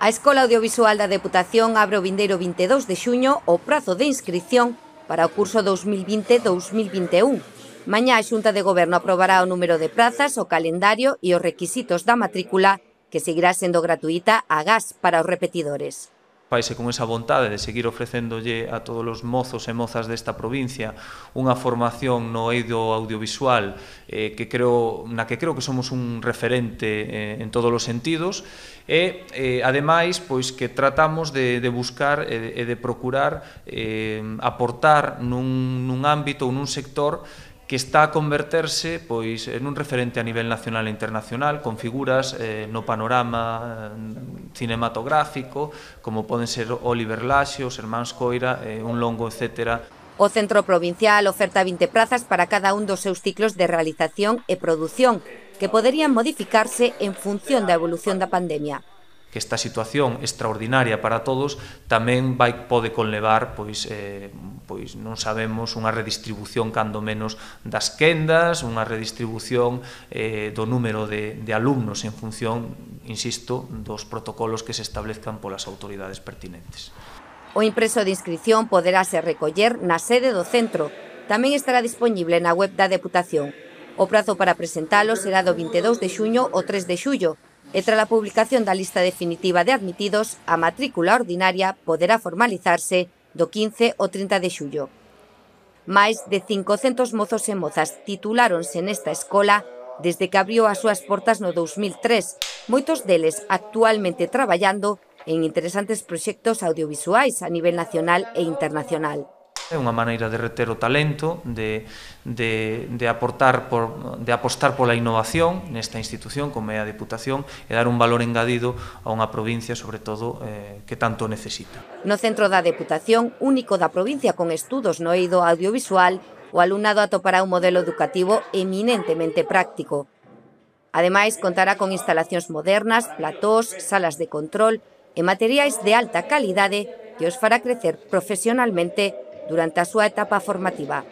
A Escola Audiovisual da Deputación abre o vindeiro 22 de xuño o prazo de inscripción para o curso 2020-2021. Mañá a Xunta de Goberno aprobará o número de prazas, o calendario e os requisitos da matrícula que seguirá sendo gratuita a gas para os repetidores faise con esa vontade de seguir ofrecéndolle a todos os mozos e mozas desta provincia unha formación no eido audiovisual eh, que creo, na que creo que somos un referente eh, en todos os sentidos e eh, ademais pois que tratamos de, de buscar e de, de procurar eh, aportar nun, nun ámbito ou nun sector que está a converterse pois en un referente a nivel nacional e internacional con figuras eh, no panorama eh, cinematográfico, como poden ser Oliver Laxe, os hermáns Coira, eh, un longo, etcétera. O Centro Provincial oferta 20 prazas para cada un dos seus ciclos de realización e produción, que poderían modificarse en función da evolución da pandemia que esta situación extraordinaria para todos tamén vai pode conlevar pois eh, pois non sabemos unha redistribución cando menos das quendas, unha redistribución eh, do número de, de alumnos en función insisto, dos protocolos que se establezcan polas autoridades pertinentes. O impreso de inscripción poderase recoller na sede do centro. Tamén estará disponible na web da Deputación. O prazo para presentalo será do 22 de xuño ao 3 de xullo, e tras a publicación da lista definitiva de admitidos, a matrícula ordinaria poderá formalizarse do 15 ao 30 de xullo. Máis de 500 mozos e mozas tituláronse nesta escola desde que abriu as súas portas no 2003, moitos deles actualmente traballando en interesantes proxectos audiovisuais a nivel nacional e internacional. É unha maneira de reter o talento, de, de, de, aportar por, de apostar pola innovación nesta institución como é a Deputación e dar un valor engadido a unha provincia, sobre todo, eh, que tanto necesita. No centro da Deputación, único da provincia con estudos no eido audiovisual, o alumnado atopará un modelo educativo eminentemente práctico, Ademais, contará con instalacións modernas, platós, salas de control e materiais de alta calidade que os fará crecer profesionalmente durante a súa etapa formativa.